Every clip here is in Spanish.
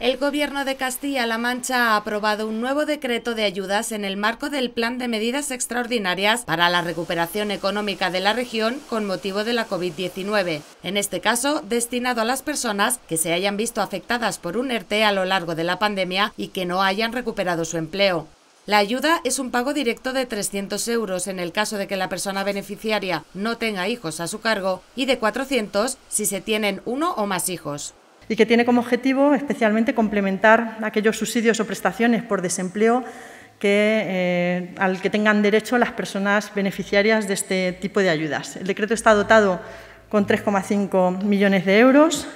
El Gobierno de Castilla-La Mancha ha aprobado un nuevo decreto de ayudas en el marco del Plan de Medidas Extraordinarias para la recuperación económica de la región con motivo de la COVID-19. En este caso, destinado a las personas que se hayan visto afectadas por un ERTE a lo largo de la pandemia y que no hayan recuperado su empleo. La ayuda es un pago directo de 300 euros en el caso de que la persona beneficiaria no tenga hijos a su cargo y de 400 si se tienen uno o más hijos y que tiene como objetivo especialmente complementar aquellos subsidios o prestaciones por desempleo que, eh, al que tengan derecho las personas beneficiarias de este tipo de ayudas. El decreto está dotado con 3,5 millones de euros.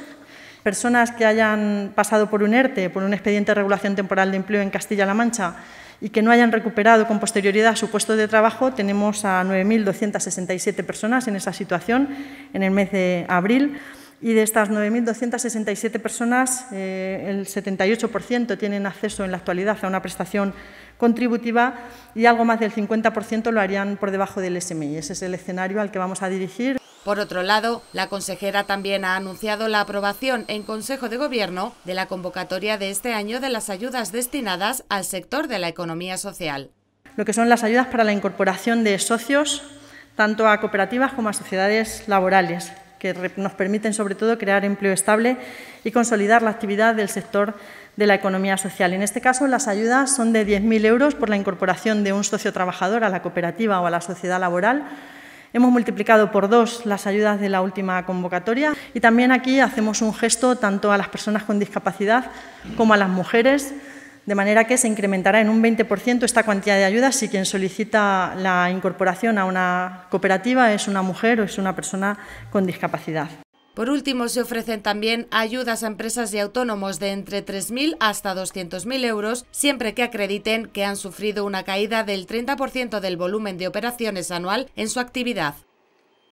Personas que hayan pasado por un ERTE, por un expediente de regulación temporal de empleo en Castilla-La Mancha, y que no hayan recuperado con posterioridad su puesto de trabajo, tenemos a 9.267 personas en esa situación en el mes de abril y de estas 9.267 personas, eh, el 78% tienen acceso en la actualidad a una prestación contributiva y algo más del 50% lo harían por debajo del SMI. Ese es el escenario al que vamos a dirigir. Por otro lado, la consejera también ha anunciado la aprobación en Consejo de Gobierno de la convocatoria de este año de las ayudas destinadas al sector de la economía social. Lo que son las ayudas para la incorporación de socios, tanto a cooperativas como a sociedades laborales, que nos permiten sobre todo crear empleo estable y consolidar la actividad del sector de la economía social. En este caso, las ayudas son de 10.000 euros por la incorporación de un socio trabajador a la cooperativa o a la sociedad laboral. Hemos multiplicado por dos las ayudas de la última convocatoria y también aquí hacemos un gesto tanto a las personas con discapacidad como a las mujeres de manera que se incrementará en un 20% esta cuantía de ayudas si quien solicita la incorporación a una cooperativa es una mujer o es una persona con discapacidad. Por último, se ofrecen también ayudas a empresas y autónomos de entre 3.000 hasta 200.000 euros, siempre que acrediten que han sufrido una caída del 30% del volumen de operaciones anual en su actividad.